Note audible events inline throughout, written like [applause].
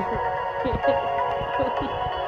Oh, [laughs]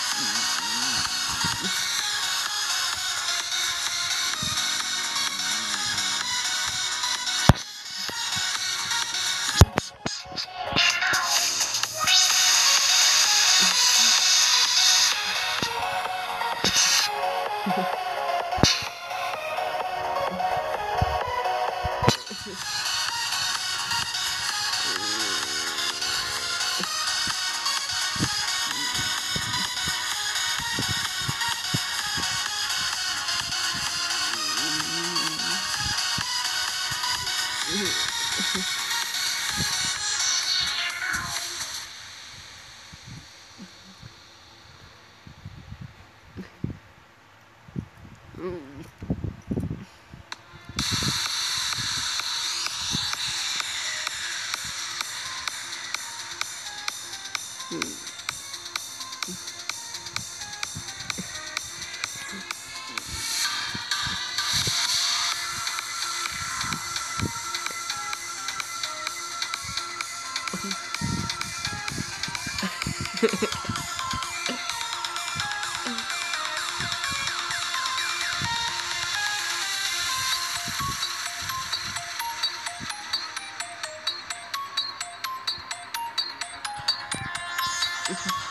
Hmm. Okay.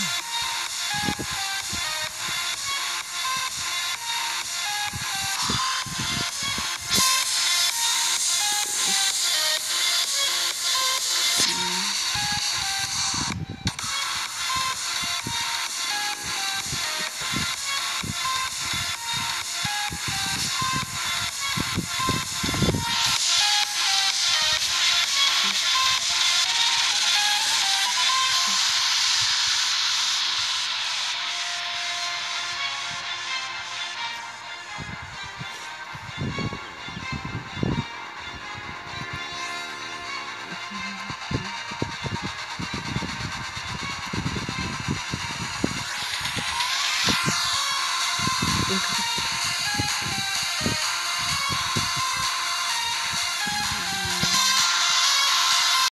思考。